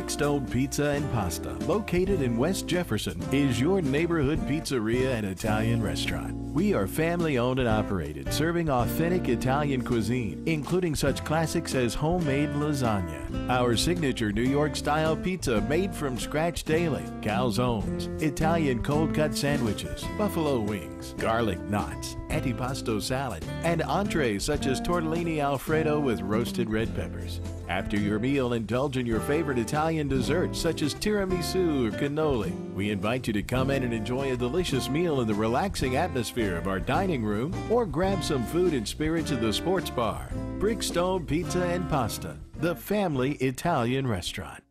Brickstone Pizza and Pasta, located in West Jefferson, is your neighborhood pizzeria and Italian restaurant. We are family owned and operated, serving authentic Italian cuisine, including such classics as homemade lasagna, our signature New York style pizza made from scratch daily, calzones, Italian cold cut sandwiches, buffalo wings, garlic knots, antipasto salad, and entrees such as tortellini alfredo with roasted red peppers. After your meal, indulge in your favorite Italian desserts such as tiramisu or cannoli. We invite you to come in and enjoy a delicious meal in the relaxing atmosphere of our dining room or grab some food and spirits at the sports bar. Brickstone Pizza and Pasta, the family Italian restaurant.